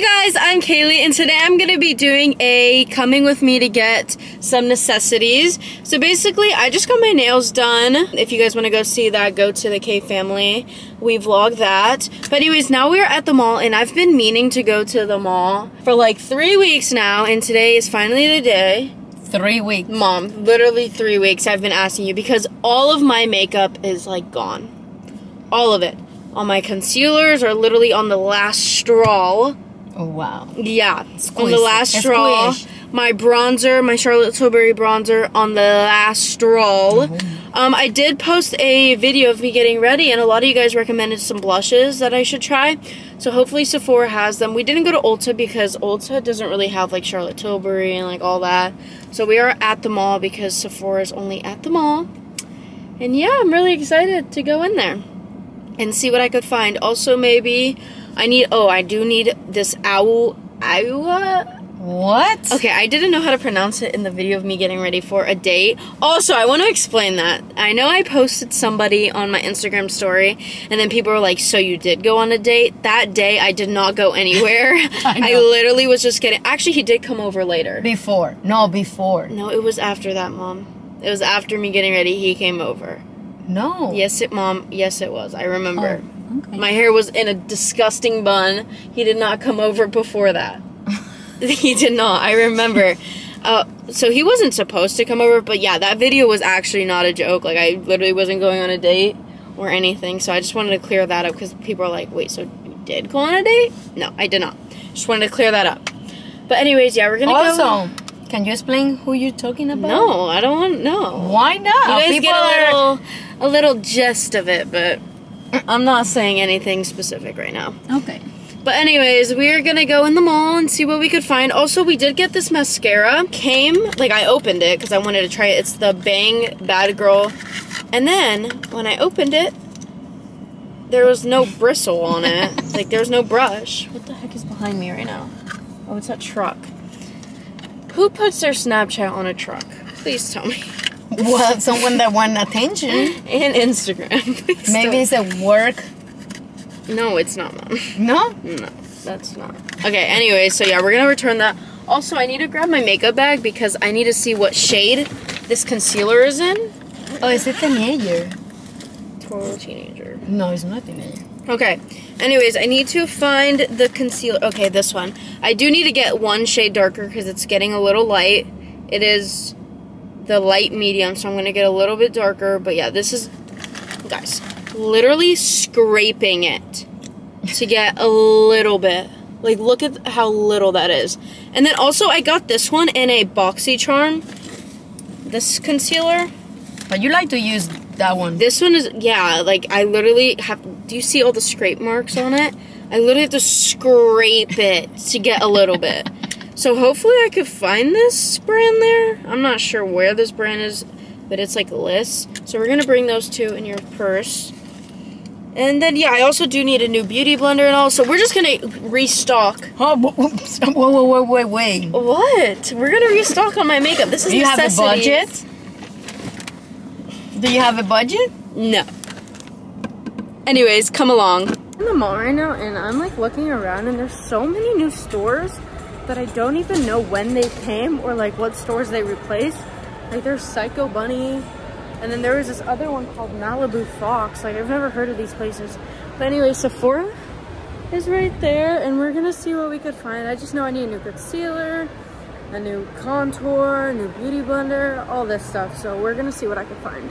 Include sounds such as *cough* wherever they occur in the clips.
Hey guys, I'm Kaylee and today I'm going to be doing a coming with me to get some necessities. So basically, I just got my nails done. If you guys want to go see that, go to the K family. We vlog that. But anyways, now we're at the mall and I've been meaning to go to the mall for like three weeks now and today is finally the day. Three weeks. Mom, literally three weeks I've been asking you because all of my makeup is like gone. All of it. All my concealers are literally on the last straw. Oh wow. Yeah, on the last straw. squish. My bronzer, my Charlotte Tilbury bronzer, on the last straw. Mm-hmm. Um, I did post a video of me getting ready, and a lot of you guys recommended some blushes that I should try. So hopefully Sephora has them. We didn't go to Ulta because Ulta doesn't really have like Charlotte Tilbury and like all that. So we are at the mall because Sephora is only at the mall. And yeah, I'm really excited to go in there and see what I could find. Also, maybe I need. Oh, I do need this owl. Owl. What? Okay, I didn't know how to pronounce it in the video of me getting ready for a date. Also, I want to explain that. I know I posted somebody on my Instagram story, and then people were like, So you did go on a date? That day, I did not go anywhere. *laughs* I, know. literally was just getting. Actually, he did come over later. Before. No, before. No, it was after that, Mom. It was after me getting ready, he came over. No. Yes, it, Mom. Yes, it was. I remember. Oh, okay. My hair was in a disgusting bun. He did not come over before that. *laughs* he did not. I remember. Uh, so he wasn't supposed to come over, but yeah, that video was actually not a joke. Like I literally wasn't going on a date or anything. So I just wanted to clear that up because people are like, "Wait, so you did go on a date?" No, I did not. Just wanted to clear that up. But anyways, yeah, we're gonna go. also, can you explain who you're talking about? No, I don't want. To. No. Why not? You guys People get a are- little, a little gist of it, but I'm not saying anything specific right now. Okay. But anyways, we're gonna go in the mall and see what we could find. Also, we did get this mascara. Came like I opened it because I wanted to try it. It's the Bang Bad Girl, and then when I opened it, there was no bristle on it. *laughs* like there was no brush. What the heck is behind me right now? Oh, it's that truck. Who puts their Snapchat on a truck? Please tell me. *laughs* Well, someone that want attention. And Instagram. *laughs* Maybe it's a work. no, it's not, mom. No? No, that's not. Okay, anyway, so yeah, we're gonna return that. Also, I need to grab my makeup bag because I need to see what shade this concealer is in. Oh, it's a teenager. Total teenager. No, it's not teenager. Okay, anyways, I need to find the concealer. Okay, this one. I do need to get one shade darker because it's getting a little light. It is the light medium, so I'm gonna get a little bit darker. But yeah, this is, guys, literally scraping it to get a little bit. Like, look at how little that is. And then also, I got this one in a BoxyCharm. This concealer. But you like to use that one. This one is, yeah, like, I literally have, do you see all the scrape marks on it? I literally have to scrape it to get a little bit. So hopefully I could find this brand there. I'm not sure where this brand is, but it's like Liss. So we're gonna bring those two in your purse. And then, yeah, I also do need a new beauty blender and all, so we're just gonna restock. Oh, whoa, *laughs* whoa, whoa, whoa, wait, wait. What? We're gonna restock on my makeup. This is Do you have a budget? Do you have a budget? No. Anyways, come along. I'm in the mall right now and I'm like looking around and there's so many new stores that I don't even know when they came or like what stores they replaced. Like there's Psycho Bunny and then there was this other one called Malibu Fox. Like I've never heard of these places. But anyway, Sephora is right there and we're gonna see what we could find. I just know I need a new concealer, a new contour, a new beauty blender, all this stuff. So we're gonna see what I can find.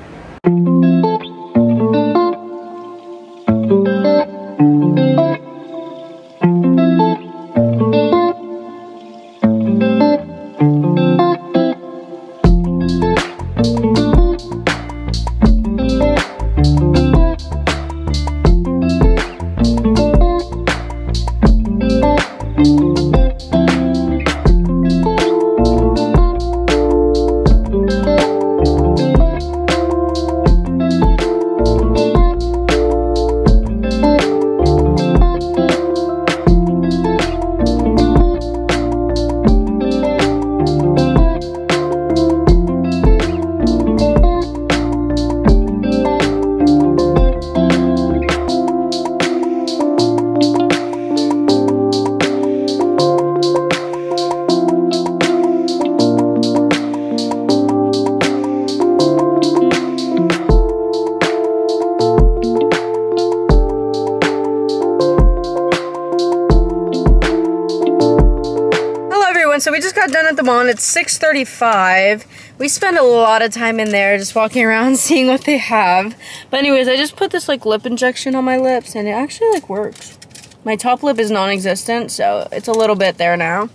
And it's 6.35. We spend a lot of time in there just walking around *laughs* seeing what they have. But anyways, I just put this like lip injection on my lips and it actually like works. My top lip is non-existent, so it's a little bit there now.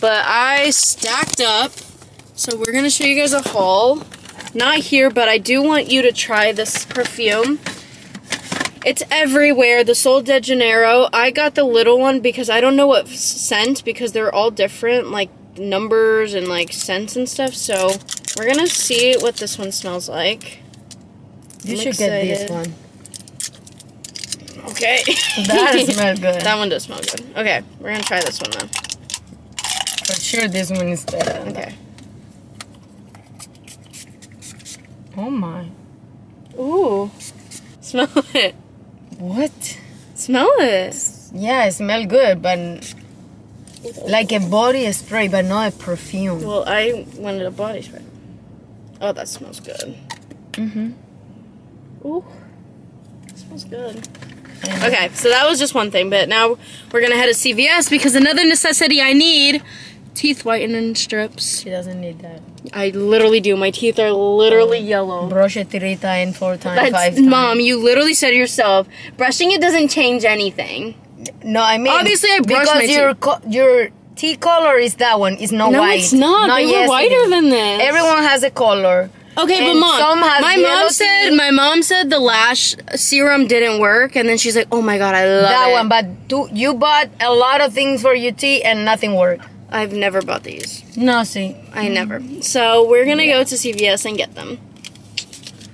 But I stacked up. So we're gonna show you guys a haul. Not here, but I do want you to try this perfume. It's everywhere. The Sol de Janeiro. I got the little one because I don't know what scent because they're all different, like numbers and like scents and stuff. So we're gonna see what this one smells like. You I'm should get this one. Okay. *laughs* That smells *laughs* good. that one does smell good. Okay, we're gonna try this one then. For sure, this one is better. Okay. Oh my. Ooh. Smell *laughs* it. What? Smell it. Yeah, it smells good, but like a body spray, but not a perfume. Well, I wanted a body spray. Oh, that smells good. Mm-hmm. Ooh. Smells good. Okay, so that was just one thing, but now we're gonna head to CVS because another necessity I need teeth whitening strips. She doesn't need that. I literally do. My teeth are literally yellow. Brush it three times, four times, five times. mom, you literally said yourself, brushing it doesn't change anything. No, I mean Obviously, I because my your co- your teeth color is that one. It's not No, white. it's not. they were whiter than this. Everyone has a color. Okay, but mom, my mom said teeth. my mom said the lash serum didn't work, and then she's like, "Oh my god, I love that it." one, but do, you bought a lot of things for your teeth and nothing worked. I've never bought these. No, see. I never. So we're gonna go to CVS and get them.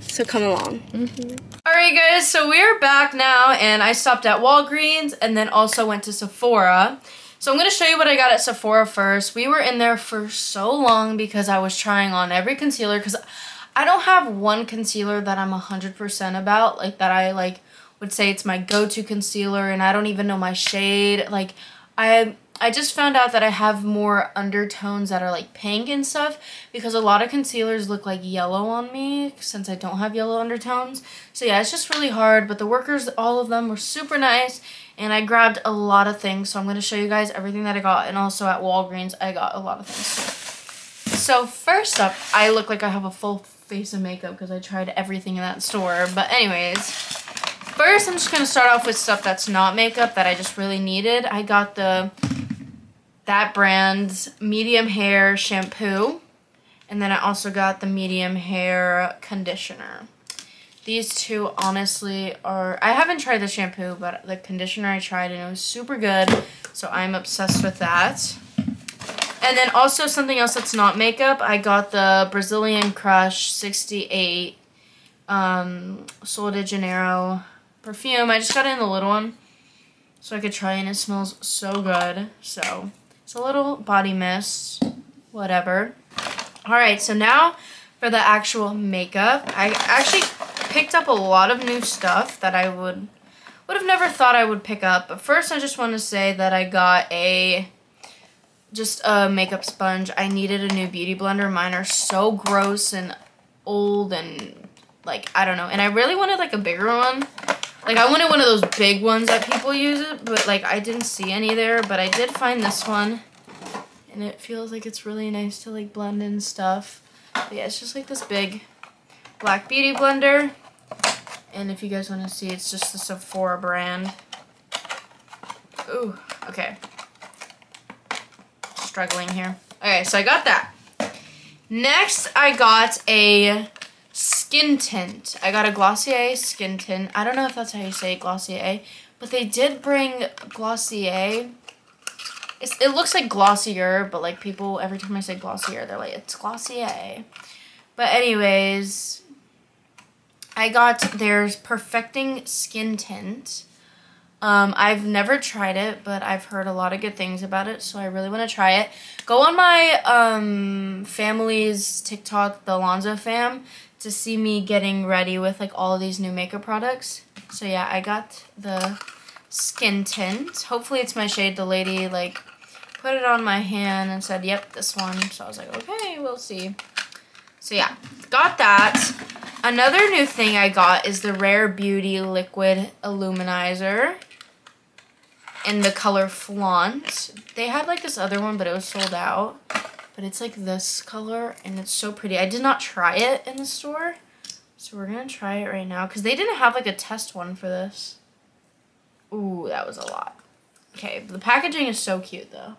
So come along. Mm-hmm. Alright guys, so we're back now and I stopped at Walgreens and then also went to Sephora. So I'm going to show you what I got at Sephora first. We were in there for so long because I was trying on every concealer because I don't have one concealer that I'm 100% about, like that I like would say it's my go-to concealer and I don't even know my shade. Like I I just found out that I have more undertones that are like pink and stuff because a lot of concealers look like yellow on me since I don't have yellow undertones. So yeah, it's just really hard, but the workers, all of them were super nice and I grabbed a lot of things. So I'm going to show you guys everything that I got and also at Walgreens I got a lot of things. So first up, I look like I have a full face of makeup because I tried everything in that store. But anyways, first I'm just going to start off with stuff that's not makeup that I just really needed. I got the that brand's medium hair shampoo. And then I also got the medium hair conditioner. These two honestly are, I haven't tried the shampoo, but the conditioner I tried and it was super good. So I'm obsessed with that. And then also something else that's not makeup, I got the Brazilian Crush 68 um, Sol de Janeiro perfume. I just got it in the little one so I could try and it smells so good. So it's a little body mist, whatever. All right, so now for the actual makeup. I actually picked up a lot of new stuff that I would would have never thought I would pick up. But first I just want to say that I got a just a makeup sponge. I needed a new beauty blender. Mine are so gross and old and like I don't know. And I really wanted like a bigger one. Like I wanted one of those big ones that people use it, but like I didn't see any there, but I did find this one. And it feels like it's really nice to like blend in stuff. But yeah, it's just like this big black beauty blender. And if you guys want to see, it's just the Sephora brand. Ooh, okay. Struggling here. Okay, so I got that. Next, I got a skin tint. I got a Glossier skin tint. I don't know if that's how you say Glossier. But they did bring Glossier. It's, it looks like Glossier, but like people, every time I say Glossier, they're like, it's Glossier. But anyways, I got their Perfecting Skin Tint. Um, I've never tried it, but I've heard a lot of good things about it, so I really want to try it. Go on my um, family's TikTok, the Alonso fam, to see me getting ready with like all of these new makeup products. So yeah, I got the skin tint. Hopefully it's my shade. The lady like put it on my hand and said, yep, this one. So I was like, okay, we'll see. So yeah, got that. Another new thing I got is the Rare Beauty Liquid Illuminizer. in the color Flaunt. They had like this other one, but it was sold out. But it's like this color, and it's so pretty. I did not try it in the store, so we're going to try it right now. Because they didn't have like a test one for this. Ooh, that was a lot. Okay, the packaging is so cute though.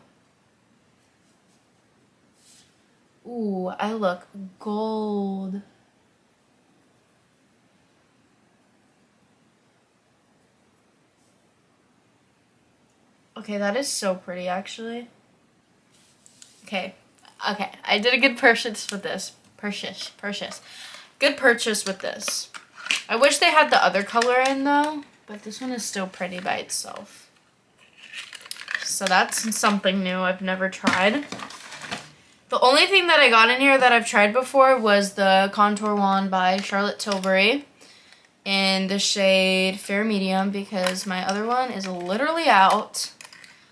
Ooh, I look gold. Okay, that is so pretty actually. Okay, okay, I did a good purchase with this. Purchase, purchase. Good purchase with this. I wish they had the other color in though, but this one is still pretty by itself. So that's something new I've never tried. The only thing that I got in here that I've tried before was the Contour Wand by Charlotte Tilbury in the shade Fair Medium because my other one is literally out.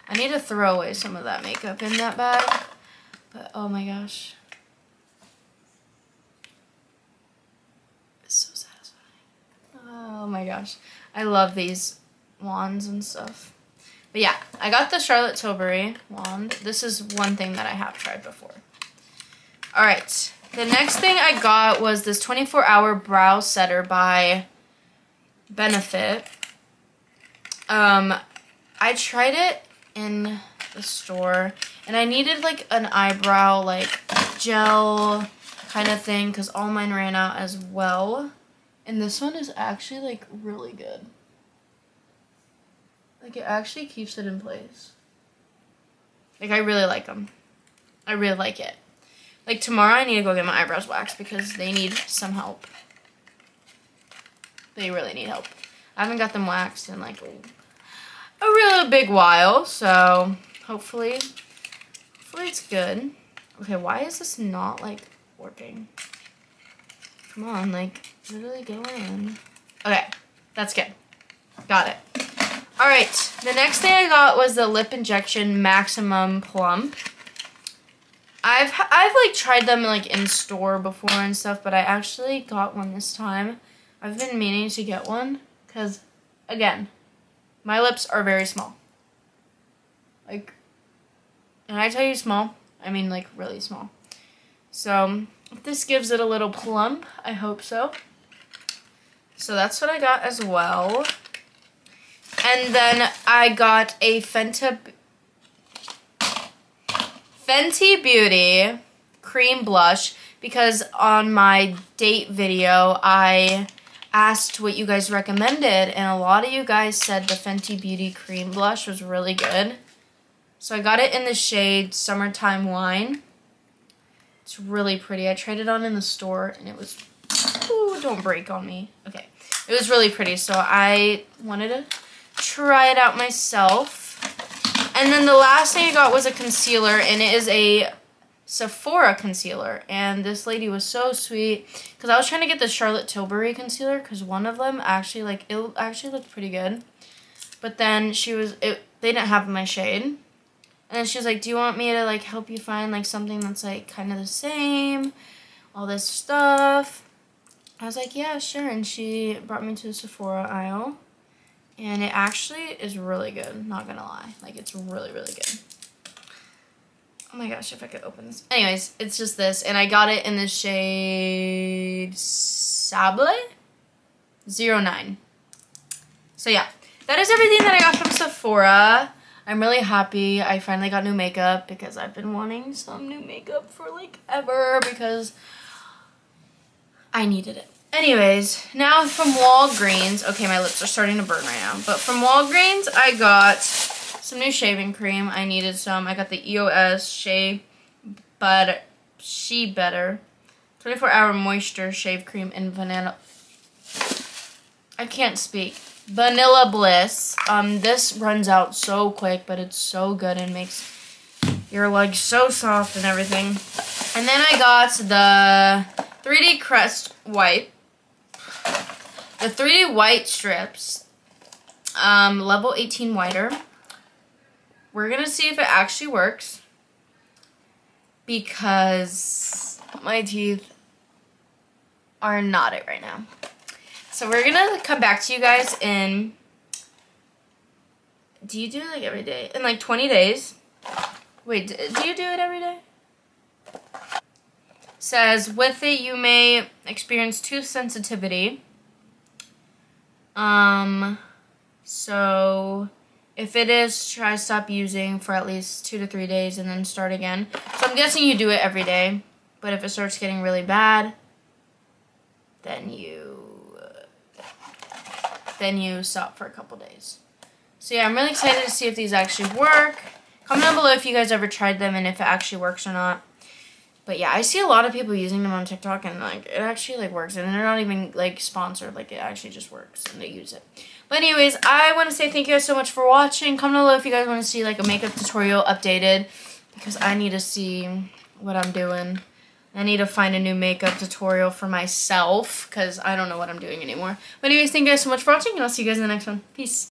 I need to throw away some of that makeup in that bag. But oh my gosh. It's so satisfying. Oh my gosh. I love these wands and stuff. But yeah, I got the Charlotte Tilbury wand. This is one thing that I have tried before. All right. The next thing I got was this 24 hour brow setter by Benefit. Um, I tried it in the store and I needed like an eyebrow like gel kind of thing because all mine ran out as well. And this one is actually like really good. Like it actually keeps it in place. Like I really like them. I really like it. Like tomorrow I need to go get my eyebrows waxed because they need some help. They really need help. I haven't got them waxed in like a, a really big while, so hopefully, hopefully it's good. Okay, why is this not like working? Come on, like literally go in. Okay, that's good. Got it. All right, the next thing I got was the Lip Injection Maximum Plump. I've I've like tried them like in store before and stuff, but I actually got one this time. I've been meaning to get one because, again, my lips are very small. Like, and I tell you small, I mean like really small. So if this gives it a little plump, I hope so. So that's what I got as well. And then I got a Fenty Fenty Beauty cream blush because on my date video I asked what you guys recommended and a lot of you guys said the Fenty Beauty cream blush was really good. So I got it in the shade Summertime Wine. It's really pretty. I tried it on in the store and it was, ooh, don't break on me. Okay. It was really pretty so I wanted to try it out myself. And then the last thing I got was a concealer, and it is a Sephora concealer. And this lady was so sweet, because I was trying to get the Charlotte Tilbury concealer, because one of them actually, like, it actually looked pretty good. But then she was, it, they didn't have my shade. And she was like, do you want me to, like, help you find, like, something that's, like, kind of the same? All this stuff. I was like, yeah, sure. And she brought me to the Sephora aisle. And it actually is really good, not gonna lie. Like, it's really, really good. Oh my gosh, if I could open this. Anyways, it's just this. And I got it in the shade Sable 09. So yeah, that is everything that I got from Sephora. I'm really happy I finally got new makeup because I've been wanting some new makeup for like ever because I needed it. Anyways, now from Walgreens, okay, my lips are starting to burn right now, but from Walgreens, I got some new shaving cream. I needed some. I got the EOS Shea Butter, She Better 24 Hour Moisture Shave Cream in Vanilla. I can't speak. Vanilla Bliss. Um, this runs out so quick, but it's so good and makes your legs so soft and everything. And then I got the 3D Crest White the 3D white strips, um, level 18 whiter. We're going to see if it actually works because my teeth are not it right now. So we're going to come back to you guys in do you do it like every day? In like 20 days? Wait, do you do it every day? Says, with it you may experience tooth sensitivity. Um, so if it is, try stop using for at least two to three days and then start again. So I'm guessing you do it every day. But if it starts getting really bad, then you then you stop for a couple days. So yeah, I'm really excited to see if these actually work. Comment down below if you guys ever tried them and if it actually works or not. But yeah, I see a lot of people using them on TikTok and like it actually like works and they're not even like sponsored, like it actually just works and they use it. But anyways, I want to say thank you guys so much for watching. Comment below if you guys want to see like a makeup tutorial updated because I need to see what I'm doing. I need to find a new makeup tutorial for myself because I don't know what I'm doing anymore. But anyways, thank you guys so much for watching and I'll see you guys in the next one. Peace.